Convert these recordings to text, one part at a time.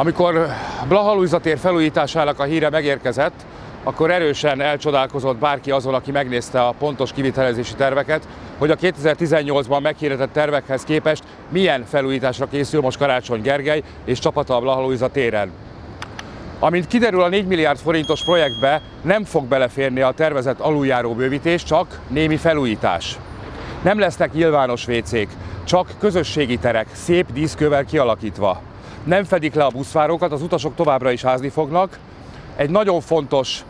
Amikor Blaha tér felújításának a híre megérkezett, akkor erősen elcsodálkozott bárki azon, aki megnézte a pontos kivitelezési terveket, hogy a 2018-ban meghirdetett tervekhez képest milyen felújításra készül most Karácsony Gergely és csapata a Blaha téren. Amint kiderül a 4 milliárd forintos projektbe, nem fog beleférni a tervezett aluljáró bővítés, csak némi felújítás. Nem lesznek nyilvános vécék, csak közösségi terek, szép díszkővel kialakítva. Nem fedik le a buszvárókat, az utasok továbbra is házni fognak. Egy nagyon fontos,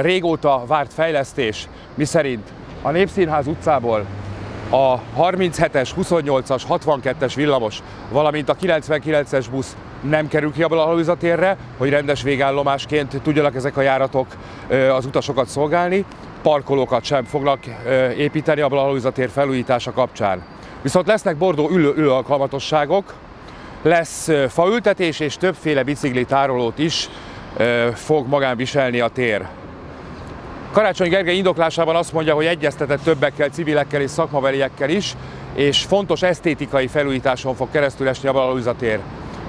régóta várt fejlesztés, miszerint a Népszínház utcából a 37-es, 28-as, 62-es villamos, valamint a 99-es busz nem kerül ki abból a térre, hogy rendes végállomásként tudjanak ezek a járatok az utasokat szolgálni, parkolókat sem fognak építeni abból a tér felújítása kapcsán. Viszont lesznek bordó ülő, ülő alkalmatosságok, lesz faültetés és többféle bicikli tárolót is fog magán viselni a tér. Karácsony Gergely indoklásában azt mondja, hogy egyeztetett többekkel, civilekkel és szakmabeliekkel is, és fontos esztétikai felújításon fog keresztül esni a Blahalúza tér.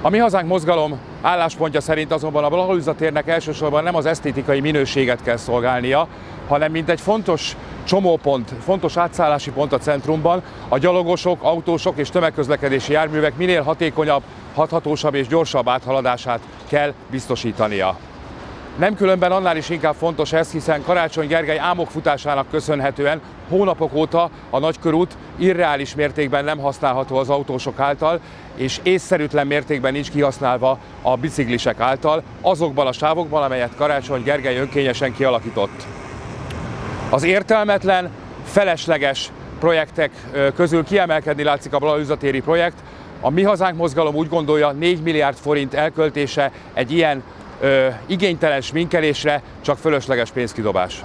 A Mi Hazánk mozgalom álláspontja szerint azonban a Blahalúza térnek elsősorban nem az esztétikai minőséget kell szolgálnia, hanem mint egy fontos csomópont, fontos átszállási pont a centrumban, a gyalogosok, autósok és tömegközlekedési járművek minél hatékonyabb, hathatósabb és gyorsabb áthaladását kell biztosítania. Nem különben annál is inkább fontos ez, hiszen Karácsony Gergely álmokfutásának köszönhetően hónapok óta a nagykörút irreális mértékben nem használható az autósok által, és észszerűtlen mértékben nincs kihasználva a biciklisek által, azokban a sávokban, amelyet Karácsony Gergely önkényesen kialakított. Az értelmetlen, felesleges projektek közül kiemelkedni látszik a Blaha projekt. A Mi Hazánk mozgalom úgy gondolja, 4 milliárd forint elköltése egy ilyen ö, igénytelen sminkelésre csak fölösleges pénzkidobás.